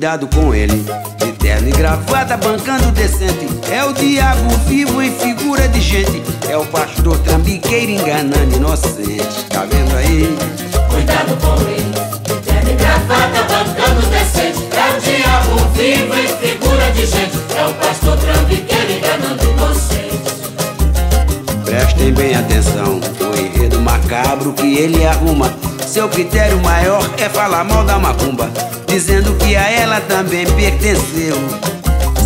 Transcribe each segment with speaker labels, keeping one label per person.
Speaker 1: cuidado com ele. De terno e gravata, bancando decente. É o diabo vivo em figura de gente. É o pastor trambiqueiro enganando inocente. Tá vendo aí?
Speaker 2: Cuidado com ele. De terno e gravata, bancando decente. É o diabo vivo em figura de gente. É o pastor trambiqueiro enganando inocente.
Speaker 1: Prestem bem atenção, o enredo macabro que ele arruma. Seu critério maior é falar mal da macumba, dizendo que a ela também pertenceu.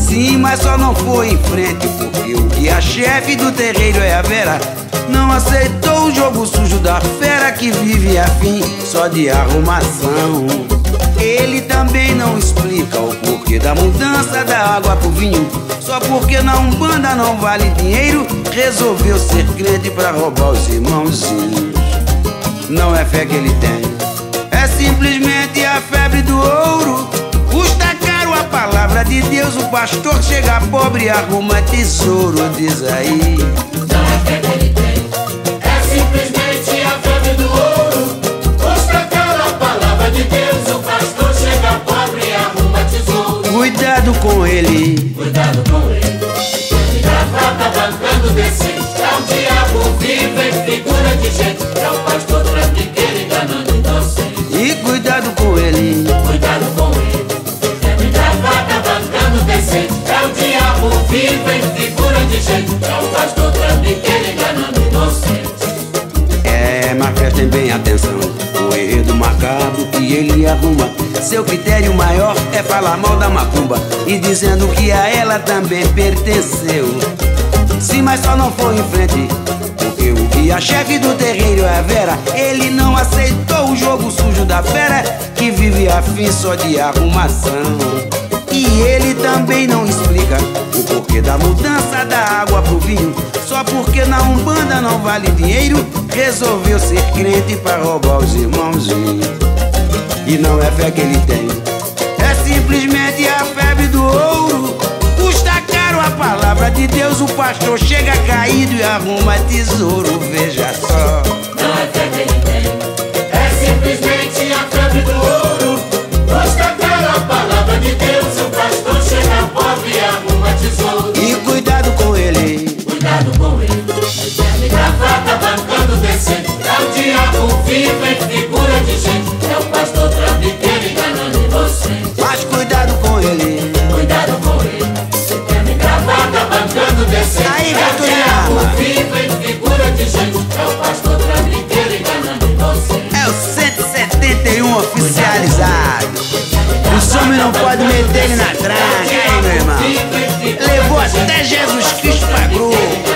Speaker 1: Sim, mas só não foi em frente, porque o que a chefe do terreiro é a Vera. Não aceitou o jogo sujo da fera que vive afim só de arrumação. Ele também não explica o porquê da mudança da água pro vinho. Só porque na Umbanda não vale dinheiro, resolveu ser crente pra roubar os irmãozinhos. Não é fé que ele tem, é simplesmente a febre do ouro. Custa caro a palavra de Deus, o pastor chega pobre e arruma tesouro, diz aí.
Speaker 2: Não é fé que ele tem. É simplesmente a febre do ouro. Custa caro a palavra de Deus. O pastor chega pobre e arruma tesouro.
Speaker 1: Cuidado com ele.
Speaker 2: Cuidado com ele. Terno e gravata, bancando decente. É o diabo vivo em figura de diabo vivo em figura de gente. É o pastor trambiqueiro enganando inocente.
Speaker 1: É, mas prestem bem atenção. O enredo macabro que ele arruma. Seu critério maior é falar mal da macumba e dizendo que a ela também pertenceu. Sim, mas só não foi em frente. Porque o que a chefe do terreiro é Vera, ele não aceitou o jogo sujo da fera que vive afim só de arrumação. E ele também não explica o porquê da mudança da água pro vinho. Só porque na Umbanda não vale dinheiro, resolveu ser crente pra roubar os irmãozinhos. E não é fé que ele tem, é simplesmente a febre do ouro. Custa caro a palavra de Deus, o pastor chega caído e arruma tesouro, veja só.
Speaker 2: Não é fé
Speaker 1: Os homens não podem meter ele na hein, meu irmão? Levou até Jesus Cristo pra.